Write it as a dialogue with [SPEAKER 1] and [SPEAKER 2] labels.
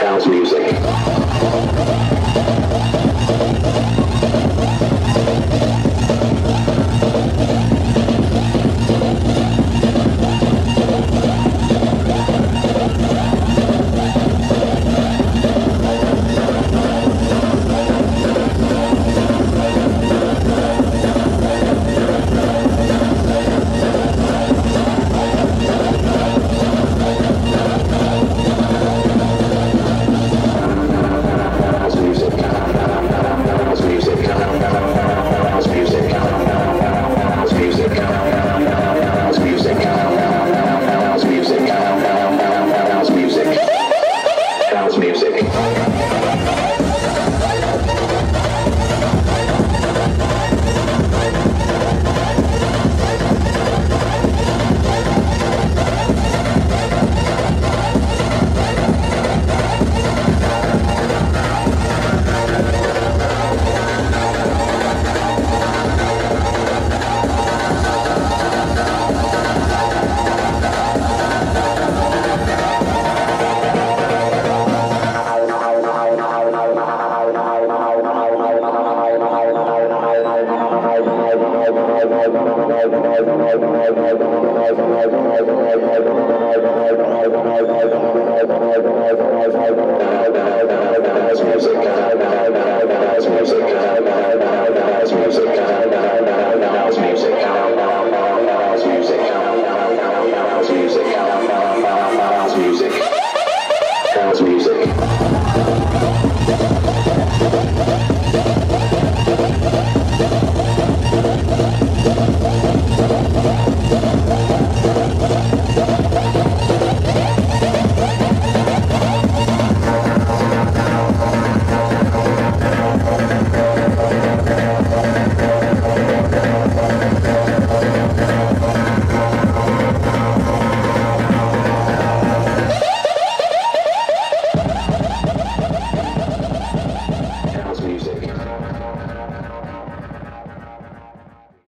[SPEAKER 1] Sounds Music. Thank you. music.